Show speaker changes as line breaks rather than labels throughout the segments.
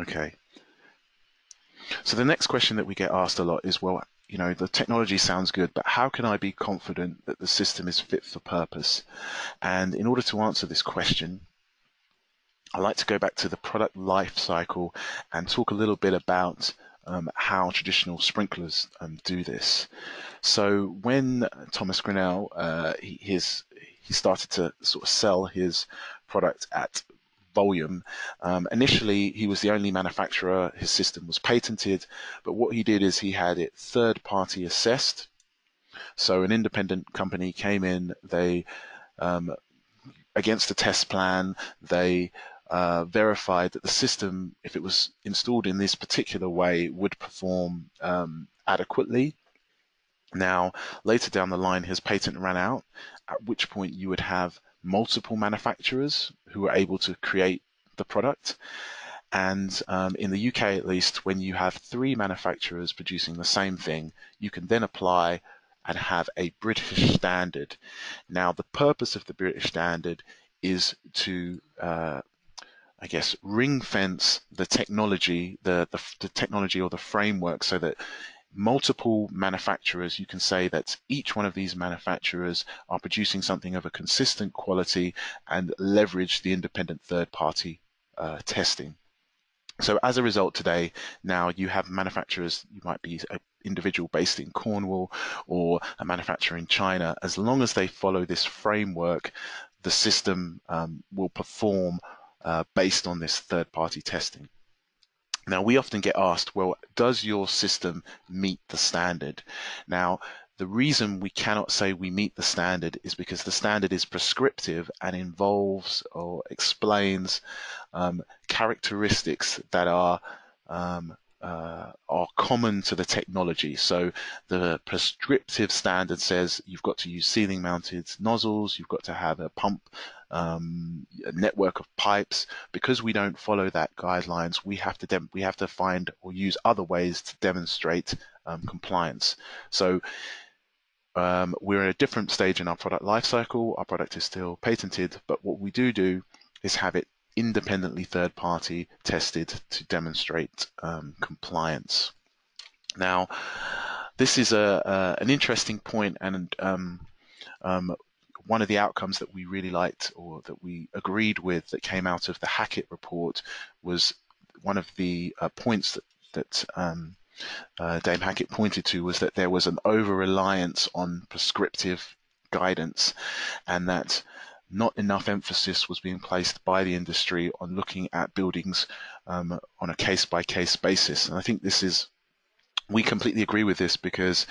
Okay. So the next question that we get asked a lot is, well, you know, the technology sounds good, but how can I be confident that the system is fit for purpose? And in order to answer this question, I like to go back to the product life cycle and talk a little bit about um, how traditional sprinklers um, do this. So when Thomas Grinnell, uh, he, his, he started to sort of sell his product at volume. Um, initially, he was the only manufacturer. His system was patented, but what he did is he had it third-party assessed. So an independent company came in. They um, against the test plan, they uh, verified that the system, if it was installed in this particular way, would perform um, adequately. Now, later down the line, his patent ran out, at which point you would have multiple manufacturers who are able to create the product. And um, in the UK, at least, when you have three manufacturers producing the same thing, you can then apply and have a British standard. Now, the purpose of the British standard is to, uh, I guess, ring fence the technology, the, the, the technology or the framework, so that multiple manufacturers, you can say that each one of these manufacturers are producing something of a consistent quality and leverage the independent third party uh, testing. So as a result today, now you have manufacturers, you might be an individual based in Cornwall or a manufacturer in China, as long as they follow this framework, the system um, will perform uh, based on this third party testing. Now, we often get asked, well, does your system meet the standard? Now, the reason we cannot say we meet the standard is because the standard is prescriptive and involves or explains um, characteristics that are um, uh, are common to the technology. So the prescriptive standard says you've got to use ceiling mounted nozzles, you've got to have a pump um, a network of pipes. Because we don't follow that guidelines, we have to we have to find or use other ways to demonstrate um, compliance. So um, we're at a different stage in our product lifecycle. Our product is still patented, but what we do do is have it independently third party tested to demonstrate um, compliance. Now, this is a, a, an interesting point and um, um, one of the outcomes that we really liked or that we agreed with that came out of the Hackitt report was one of the uh, points that, that um, uh, Dame Hackitt pointed to was that there was an over reliance on prescriptive guidance and that not enough emphasis was being placed by the industry on looking at buildings um, on a case by case basis. And I think this is, we completely agree with this because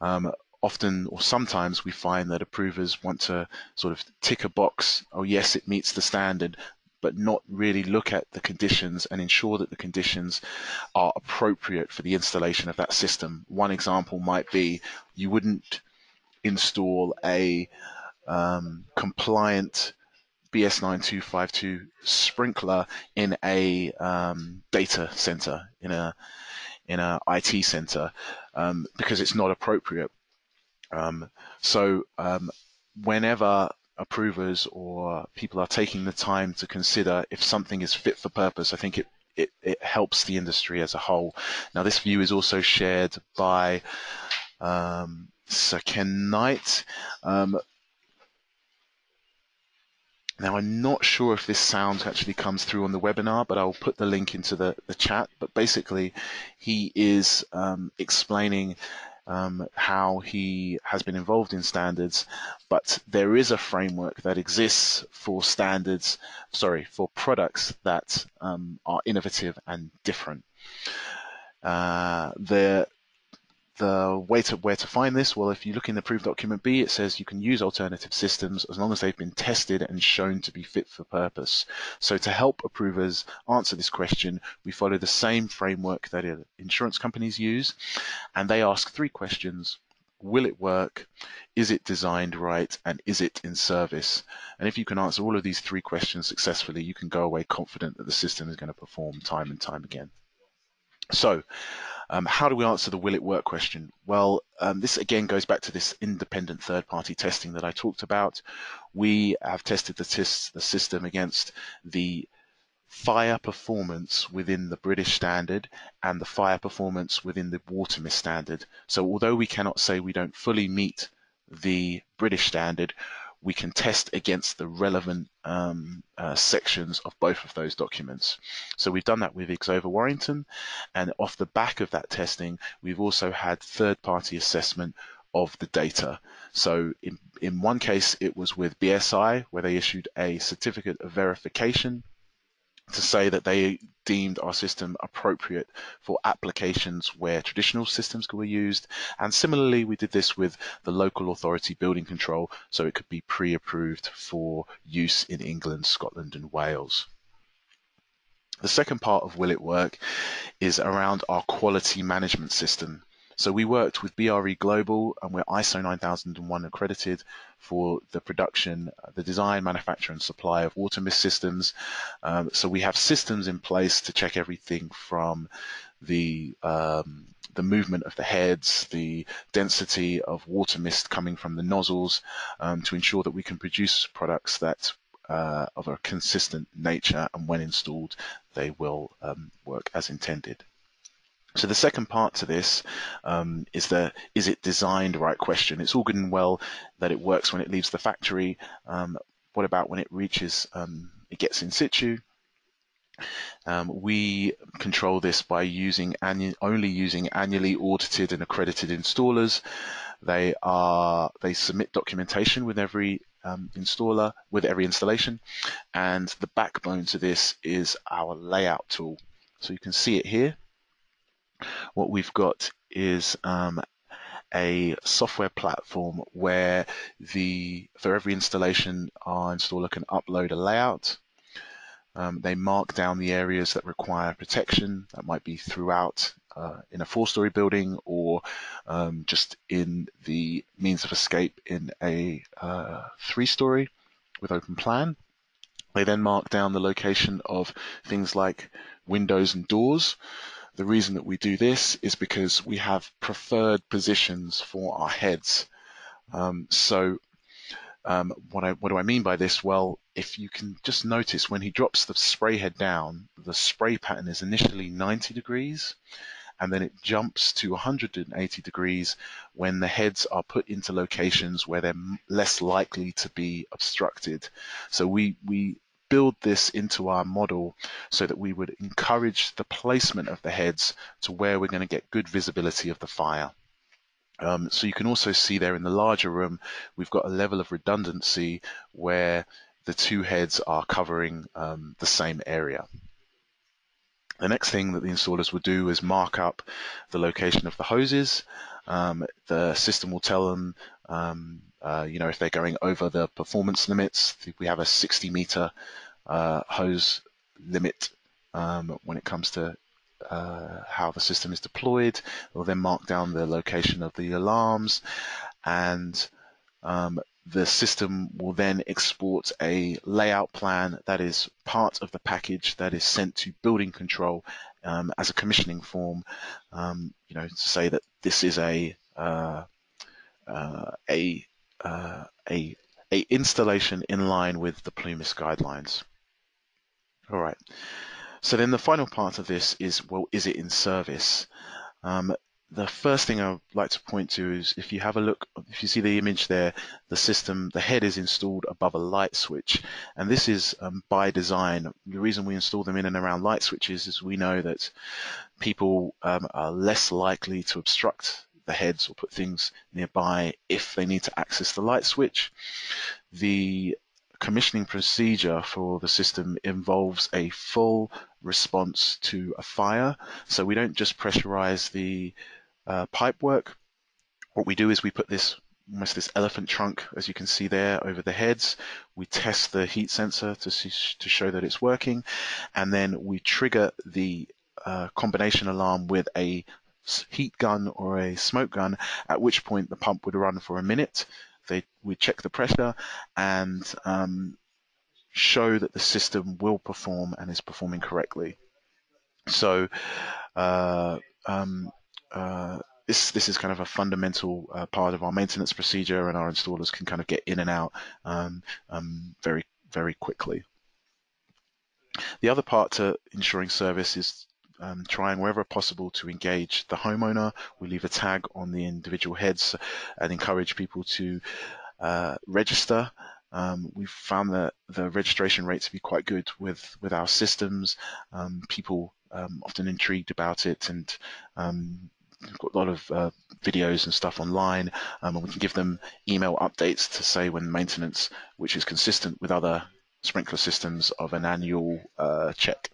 um, often or sometimes we find that approvers want to sort of tick a box, oh, yes, it meets the standard, but not really look at the conditions and ensure that the conditions are appropriate for the installation of that system. One example might be you wouldn't install a um, compliant BS9252 sprinkler in a um, data center, in a in a IT center, um, because it's not appropriate. Um, so um, whenever approvers or people are taking the time to consider if something is fit for purpose, I think it it, it helps the industry as a whole. Now, this view is also shared by um, Sir Ken Knight. Um, now, I'm not sure if this sound actually comes through on the webinar, but I'll put the link into the, the chat. But basically, he is um, explaining um, how he has been involved in standards, but there is a framework that exists for standards, sorry, for products that um, are innovative and different. Uh, the the way to where to find this, well, if you look in the Approved Document B, it says you can use alternative systems as long as they've been tested and shown to be fit for purpose. So to help approvers answer this question, we follow the same framework that insurance companies use, and they ask three questions. Will it work? Is it designed right? And is it in service? And if you can answer all of these three questions successfully, you can go away confident that the system is going to perform time and time again. So um, how do we answer the will it work question? Well, um, this again goes back to this independent third party testing that I talked about. We have tested the, the system against the fire performance within the British standard and the fire performance within the water mist standard. So although we cannot say we don't fully meet the British standard, we can test against the relevant um, uh, sections of both of those documents. So we've done that with Exova Warrington, and off the back of that testing, we've also had third-party assessment of the data. So in, in one case, it was with BSI, where they issued a certificate of verification to say that they deemed our system appropriate for applications where traditional systems were used. And similarly, we did this with the local authority building control, so it could be pre-approved for use in England, Scotland, and Wales. The second part of Will It Work is around our quality management system. So we worked with BRE Global and we're ISO 9001 accredited for the production, the design, manufacture and supply of water mist systems. Um, so we have systems in place to check everything from the um, the movement of the heads, the density of water mist coming from the nozzles um, to ensure that we can produce products that uh, of a consistent nature and when installed they will um, work as intended. So the second part to this um, is the is it designed right question. It's all good and well that it works when it leaves the factory. Um, what about when it reaches, um, it gets in situ? Um, we control this by using only using annually audited and accredited installers. They are they submit documentation with every um, installer with every installation, and the backbone to this is our layout tool. So you can see it here what we've got is um, a software platform where the for every installation our installer can upload a layout. Um, they mark down the areas that require protection. That might be throughout uh, in a four-story building or um, just in the means of escape in a uh, three-story with open plan. They then mark down the location of things like windows and doors. The reason that we do this is because we have preferred positions for our heads. Um, so um, what, I, what do I mean by this? Well, if you can just notice when he drops the spray head down, the spray pattern is initially 90 degrees and then it jumps to 180 degrees when the heads are put into locations where they're less likely to be obstructed. So we, we build this into our model so that we would encourage the placement of the heads to where we're going to get good visibility of the fire. Um, so you can also see there in the larger room, we've got a level of redundancy where the two heads are covering um, the same area. The next thing that the installers will do is mark up the location of the hoses. Um, the system will tell them um, uh, you know, if they're going over the performance limits, we have a 60 meter hose limit um, when it comes to uh, how the system is deployed. We'll then mark down the location of the alarms and um, the system will then export a layout plan that is part of the package that is sent to building control um, as a commissioning form, um, you know, to say that this is a uh, uh, a uh, a, a installation in line with the Plumis guidelines. All right. So then the final part of this is, well, is it in service? Um, the first thing I'd like to point to is if you have a look, if you see the image there, the system, the head is installed above a light switch. And this is um, by design. The reason we install them in and around light switches is we know that people um, are less likely to obstruct the heads or put things nearby if they need to access the light switch. The commissioning procedure for the system involves a full response to a fire. So we don't just pressurize the uh, pipe work. What we do is we put this almost this elephant trunk, as you can see there, over the heads. We test the heat sensor to see, to show that it's working, and then we trigger the uh, combination alarm with a heat gun or a smoke gun, at which point the pump would run for a minute. They would check the pressure and um, show that the system will perform and is performing correctly. So uh, um, uh, this this is kind of a fundamental uh, part of our maintenance procedure, and our installers can kind of get in and out um, um very very quickly. The other part to ensuring service is um, trying wherever possible to engage the homeowner. We leave a tag on the individual heads and encourage people to uh, register. Um, we've found that the registration rate to be quite good with with our systems. Um, people um, often intrigued about it and um, got a lot of uh, videos and stuff online, um, and we can give them email updates to say when maintenance, which is consistent with other sprinkler systems, of an annual uh, check.